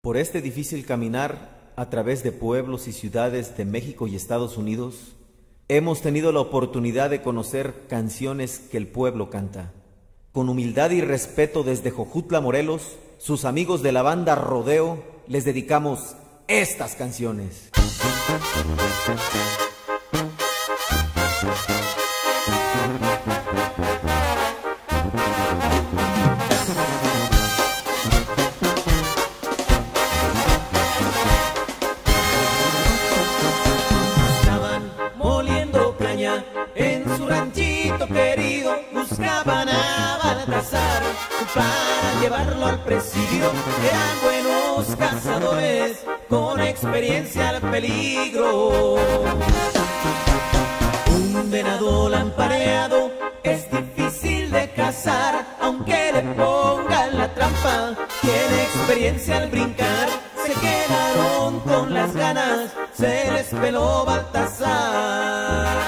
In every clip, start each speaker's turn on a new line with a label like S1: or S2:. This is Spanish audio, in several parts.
S1: Por este difícil caminar a través de pueblos y ciudades de México y Estados Unidos, hemos tenido la oportunidad de conocer canciones que el pueblo canta. Con humildad y respeto desde Jojutla, Morelos, sus amigos de la banda Rodeo, les dedicamos estas canciones.
S2: Experiencia al peligro. Un venado lampareado es difícil de cazar, aunque le pongan la trampa. Tiene experiencia al brincar, se quedaron con las ganas, se les peló Baltasar.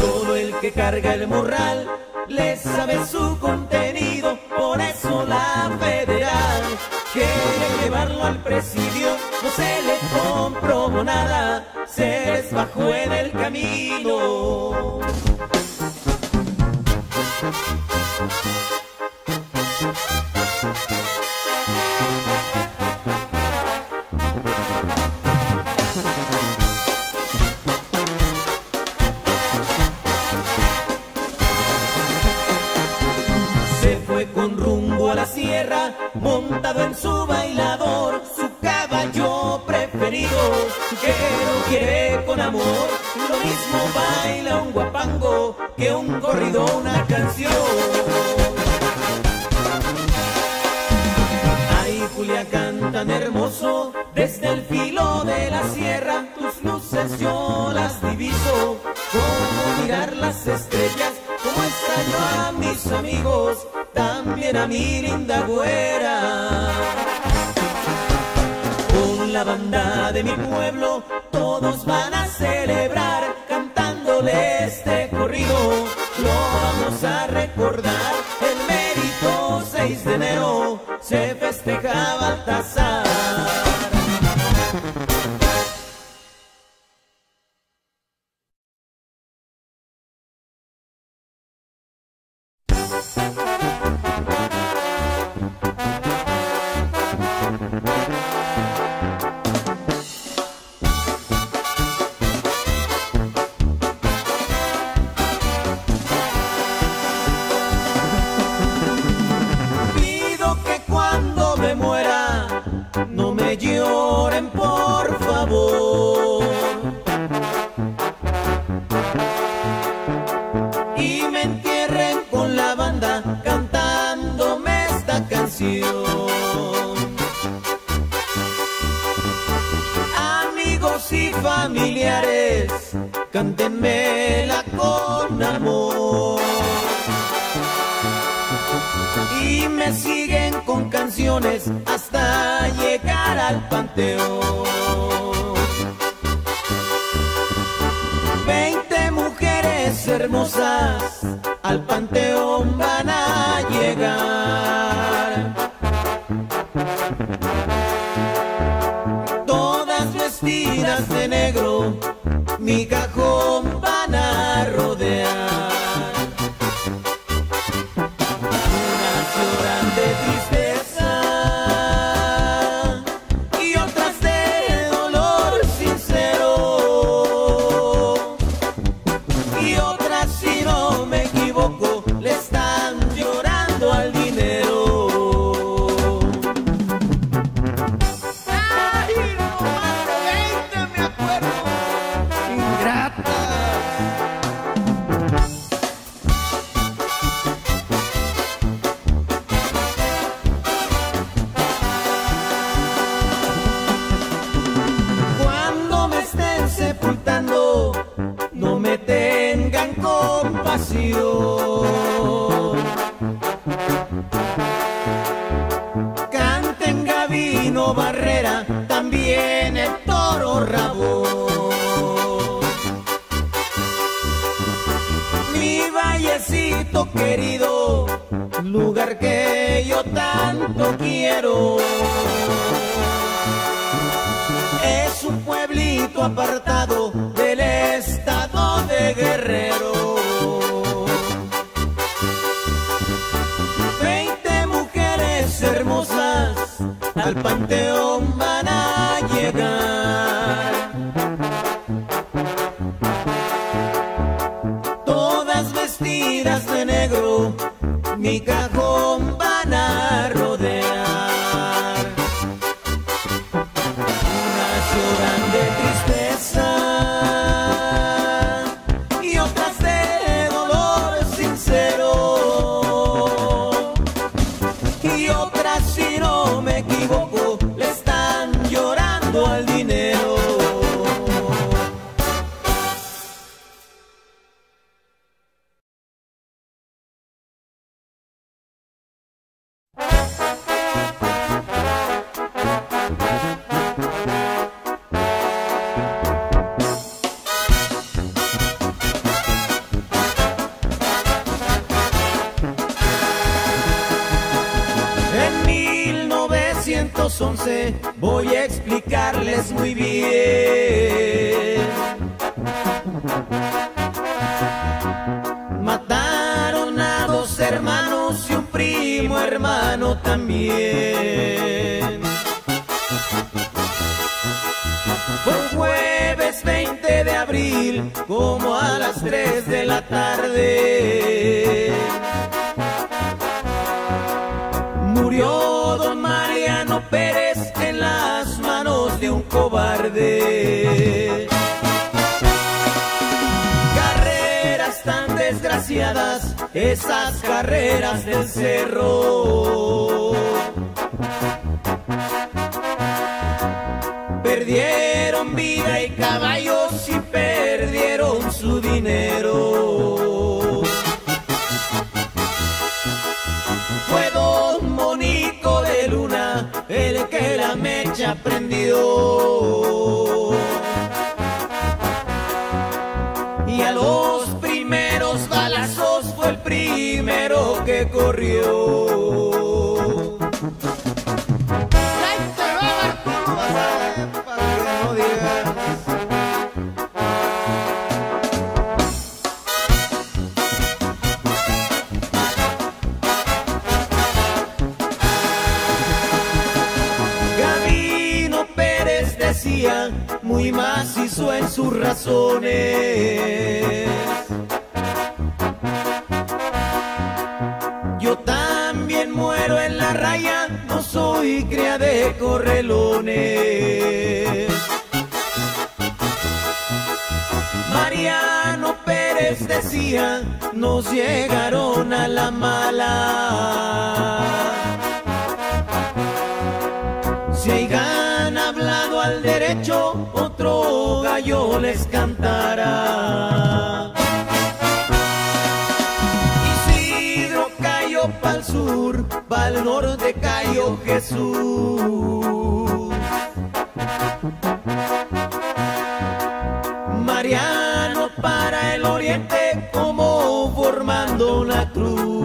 S2: Solo el que carga el morral le sabe su contenido, por eso la federal quiere llevarlo al presidio. Comprobó nada, se les bajó en el camino. Quiere con amor. Lo mismo baila un guapango que un corrido, una canción. Ay, Culiacán tan hermoso, desde el filo de la sierra, tus luces yo las diviso. Como mirar las estrellas, como extraño a mis amigos, también a mi linda güera. La banda de mi pueblo, todos van a celebrar, cantándole este corrido. Lo vamos a recordar, el mérito 6 de enero se festeja Baltasar. Mi querido, lugar que yo tanto quiero. Es un pueblito apartado del estado de Guerrero. Veinte mujeres hermosas al panteón llorando al dinero. Pérez en las manos de un cobarde. Carreras tan desgraciadas, esas carreras del cerro. Perdieron vida y caballos Y a los primeros balazos fue el primero que corrió. Muy macizo en sus razones. Yo también muero en la raya, no soy cría de correlones. Mariano Pérez decía, nos llegaron a la mala. Si hayan hablado al derecho, otro gallo les cantará. Isidro cayó pa'l sur, pa'l norte cayó Jesús. Mariano para el oriente como formando una cruz.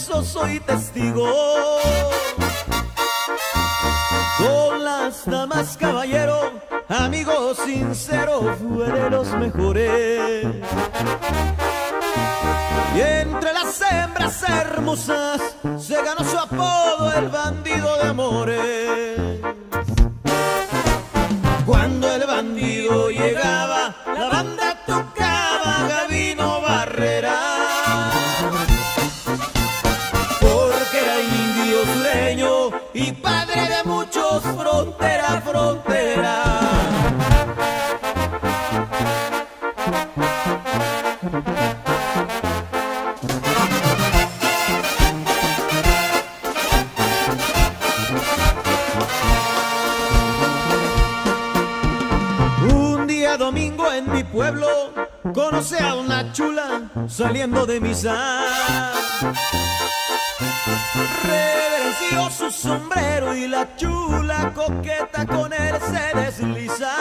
S2: Eso soy testigo. Con las damas, caballero, amigo sincero, fue de los mejores. Y entre las hembras hermosas se ganó su apodo el bandido de amores. Conocí a una chula saliendo de misa. Reverenció su sombrero y la chula coqueta con él se desliza.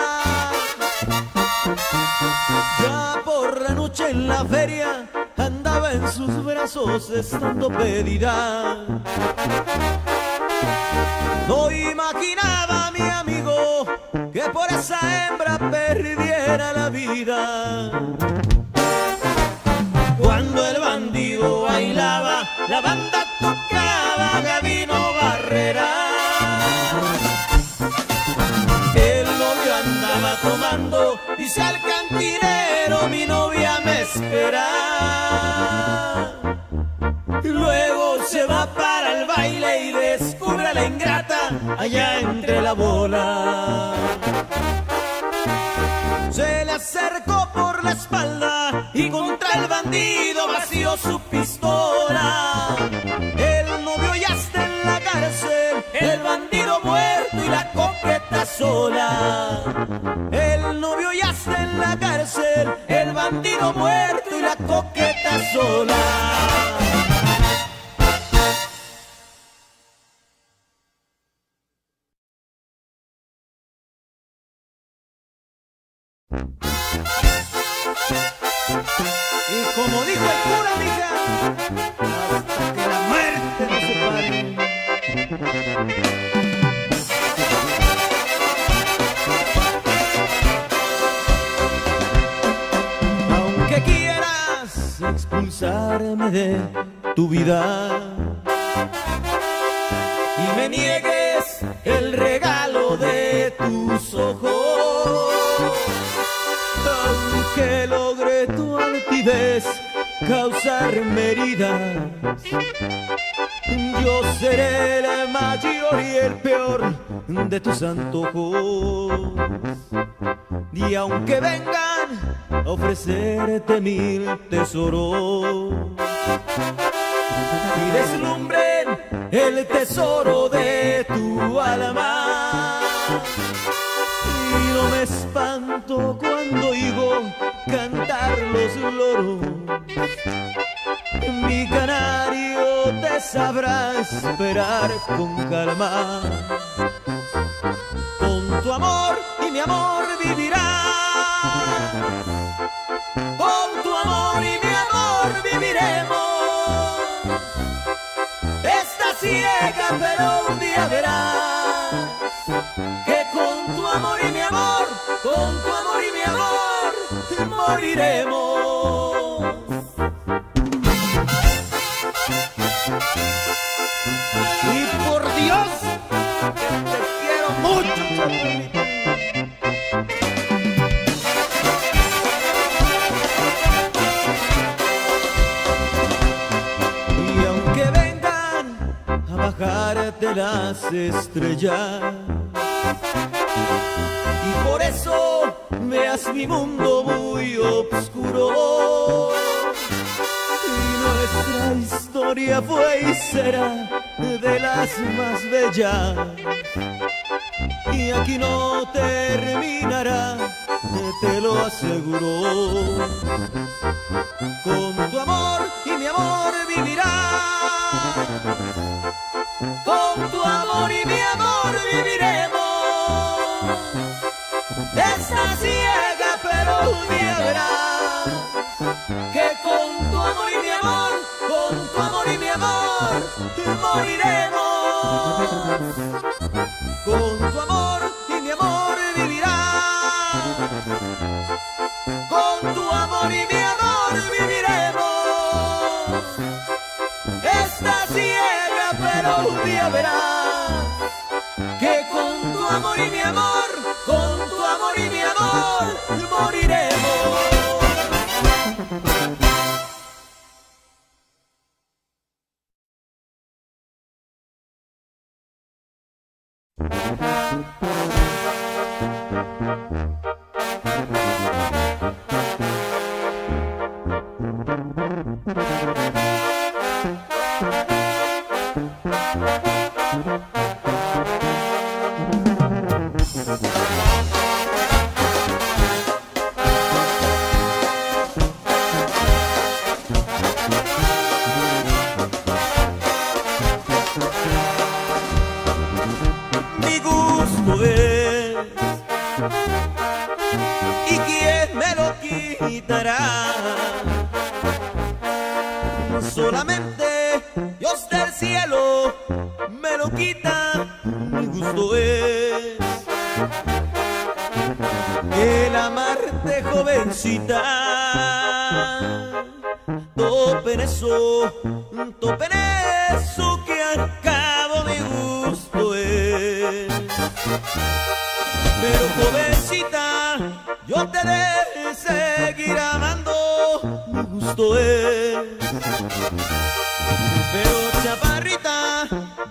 S2: Ya por la noche en la feria andaba en sus brazos estando pedida. No imaginaba mi amigo que por esa hembra perdiera la vida. La ingrata allá entre la bola. Se le acercó por la espalda y contra el bandido vació su pistola. El novio ya está en la cárcel, el bandido muerto y la coqueta sola. El novio ya está en la cárcel, el bandido muerto y la coqueta sola. Como dijo el cura, mija, hasta que la muerte nos separe. Aunque quieras expulsarme de tu vida y me niegues el regalo de tus ojos, aunque logre tu altivez causarme heridas, yo seré el mayor y el peor de tus antojos. Y aunque vengan a ofrecerte mil tesoros y deslumbren el tesoro de tu alma. Y no me espanto cuando los loros. Mi canario te sabrá esperar con calma. Con tu amor y mi amor vivirás. Con tu amor y mi amor viviremos. Está ciega, pero un día verás que con tu amor y mi amor, con tu moriremos. Y por Dios, te quiero mucho. Y aunque vengan a bajarte las estrellas, y por eso veas mi mundo fue y será de las más bellas. Y aquí no terminará, te lo aseguro. Con tu amor y mi amor vivirás. Con tu amor y mi amor viviremos. Moriremos. Con tu amor y mi amor vivirás. Con tu amor y mi amor viviremos. Está ciega, pero un día verás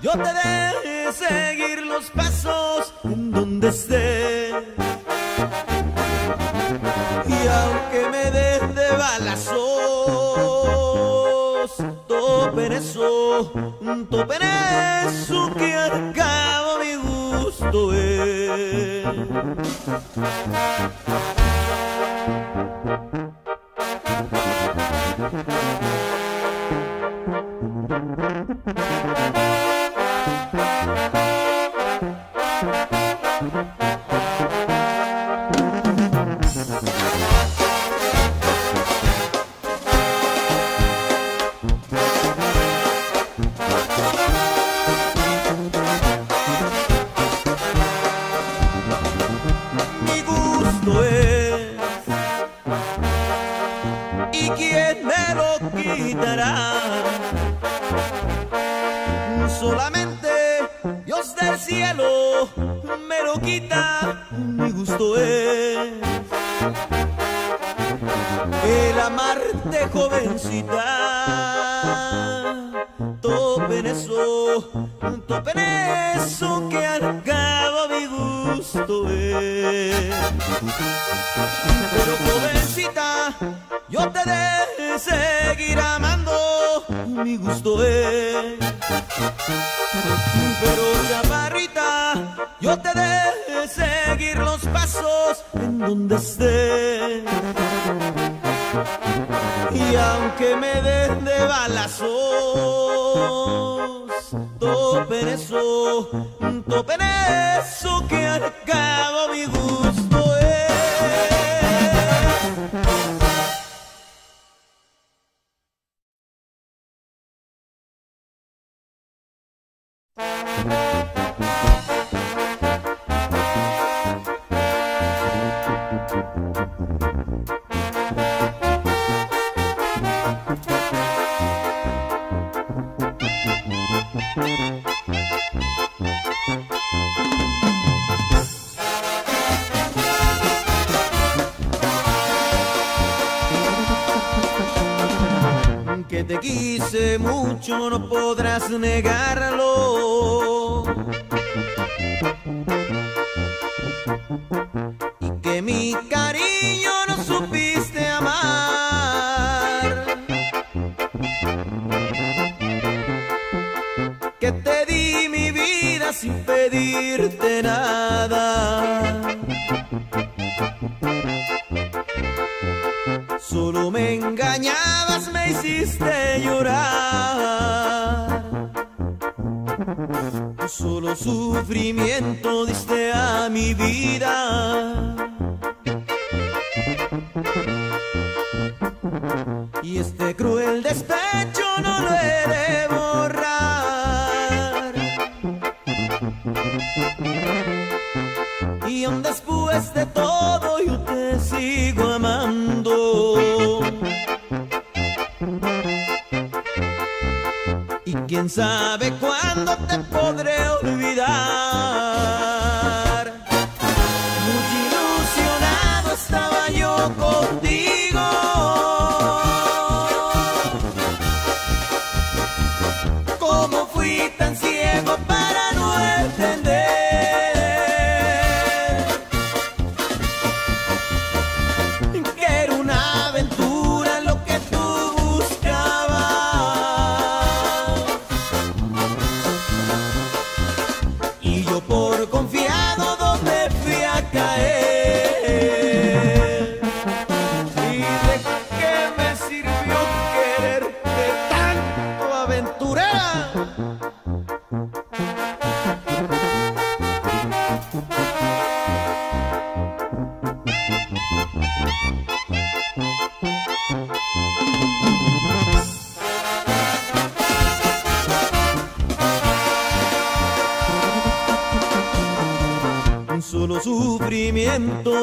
S2: yo te de seguir los pasos en donde estés. Y aunque me des de balazos, topen eso, topen eso que al mi gusto es. Solamente Dios del cielo me lo quita, mi gusto es. El amarte jovencita, topen eso, topen eso que al cabo mi gusto es. Pero jovencita, yo te de seguir amando, mi gusto es. Pero chaparrita, yo te de seguir los pasos en donde estés. Y aunque me den de balazos, topen eso, topen eso te quise mucho, no podrás negarlo. Solo me engañabas, me hiciste llorar. Solo sufrimiento diste a mi vida. Quién sabe cuándo te podré olvidar.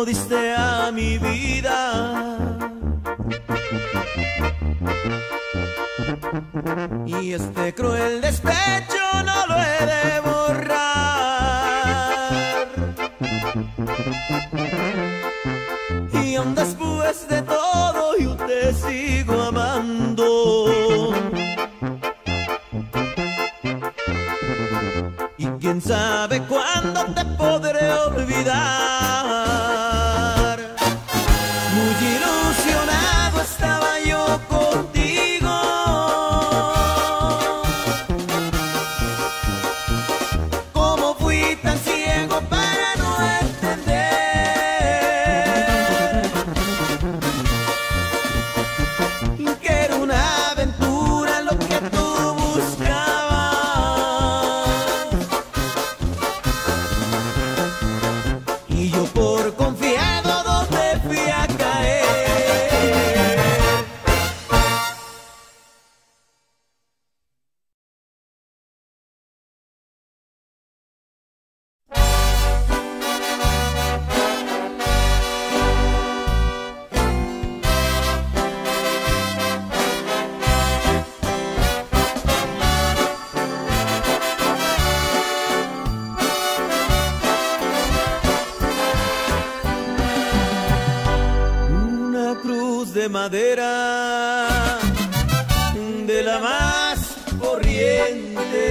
S2: Diste a mi vida. Y este cruel despecho no lo he de borrar. Y aún después de todo yo te sigo amando. Y quién sabe cuándo te podré olvidar. De madera de la más corriente.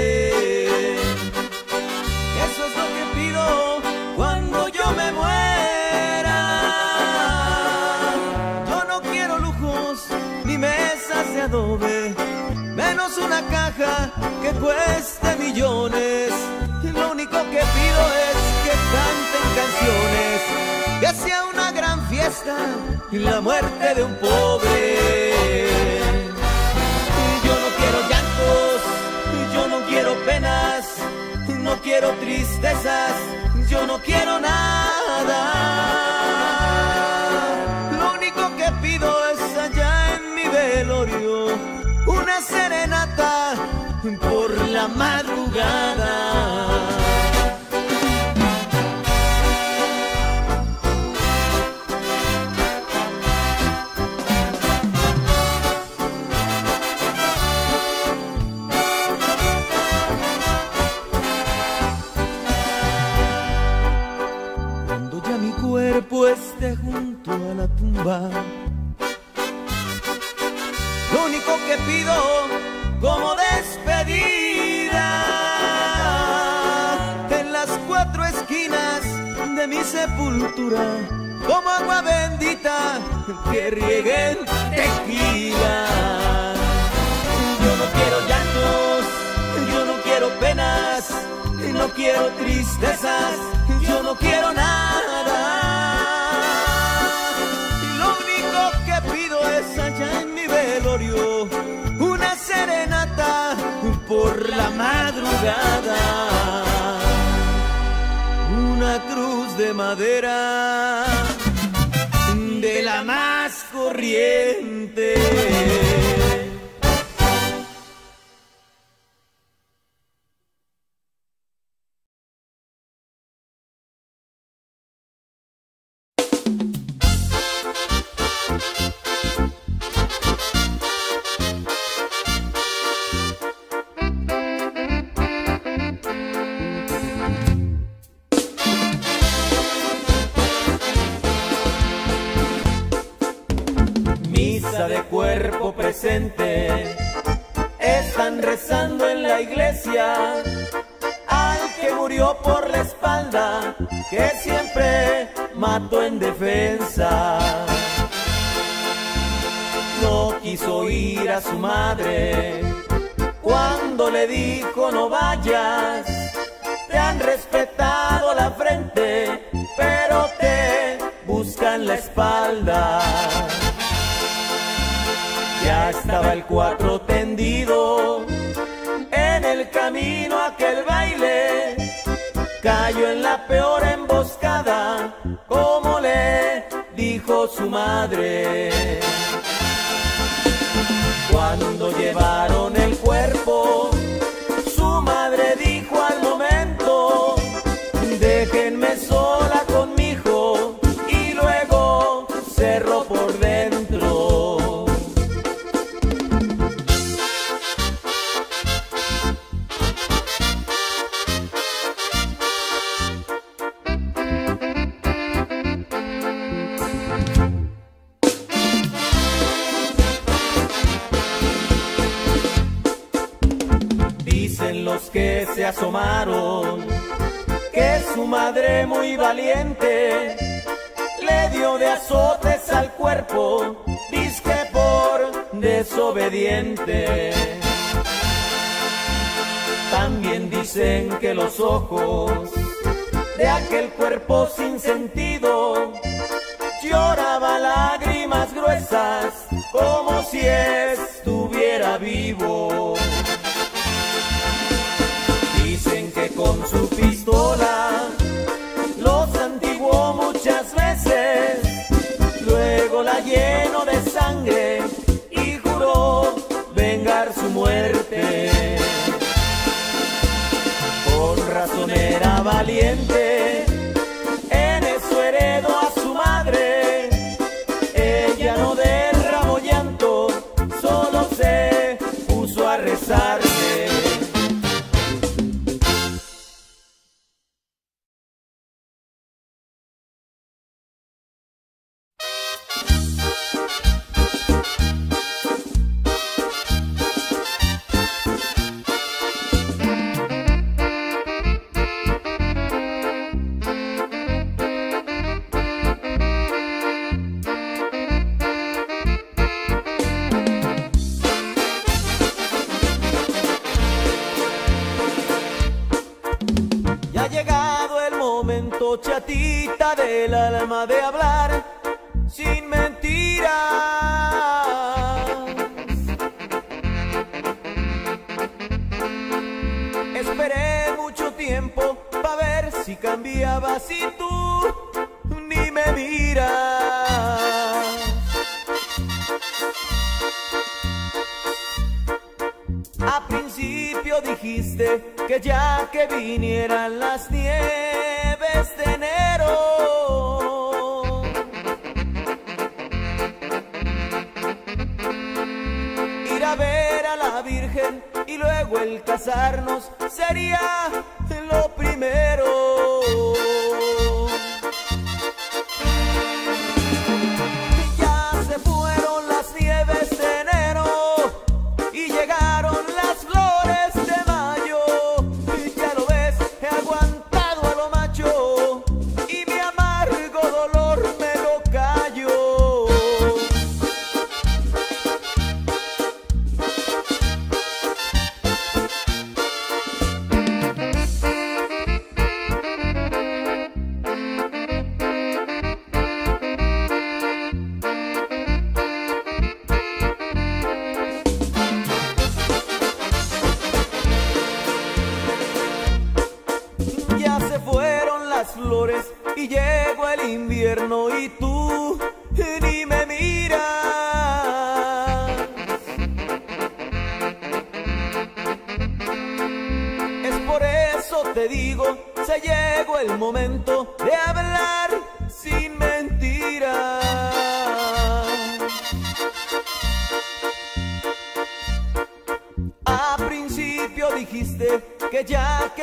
S2: Eso es lo que pido cuando yo me muera. Yo no quiero lujos ni mesas de adobe, menos una caja que cueste millones. Lo único que pido es que canten canciones, y la muerte de un pobre. Yo no quiero llantos, yo no quiero penas, no quiero tristezas, yo no quiero nada. Lo único que pido es allá en mi velorio una serenata por la madrugada. Lo único que pido como despedida en las cuatro esquinas de mi sepultura, como agua bendita que rieguen tequila. Yo no quiero llantos, yo no quiero penas, no quiero tristezas, yo no quiero nada. Por la madrugada. Una cruz de madera de la más corriente. Están rezando en la iglesia al que murió por la espalda, que siempre mató en defensa. No quiso ir a su madre cuando le dijo no vayas. Te han respetado la frente, pero te buscan la espalda. Estaba el cuatro tendido en el camino aquel baile. Cayó en la peor emboscada, como le dijo su madre. Cuando llevaron el cuerpo, ojos. el alma de hablar sin mentiras. Esperé mucho tiempo para ver si cambiaba, si tú ni me miras. A principio dijiste que ya que vinieran las nieves de enero. luego el casarnos sería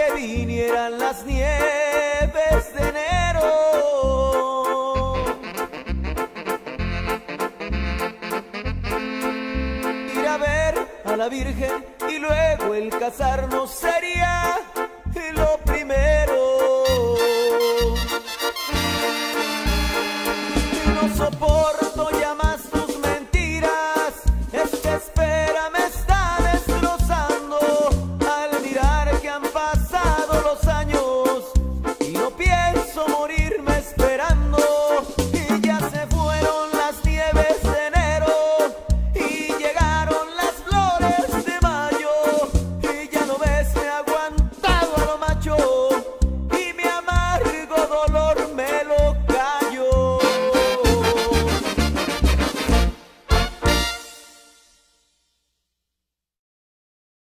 S2: que vinieran las nieves de enero. Ir a ver a la Virgen y luego el casarnos sería